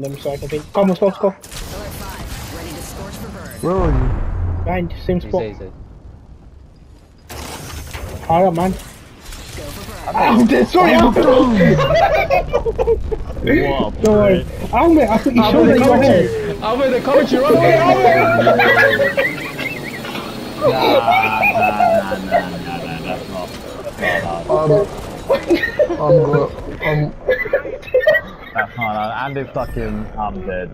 them so I can think. Come on, let's go, let's go. Alert 5, ready to scorch for burn. Where are you? Behind, same Easy, spot. easy. Alright, man. Go for burn. I'm dead, sorry, I'm What? Don't worry. Ahmed, I thought you showed that you were here. I'm in the commentary, run away, Nah, nah, nah, nah, nah, nah, that's not. That's not. Um, I'm good. Um, That's not. And if fucking. I'm dead.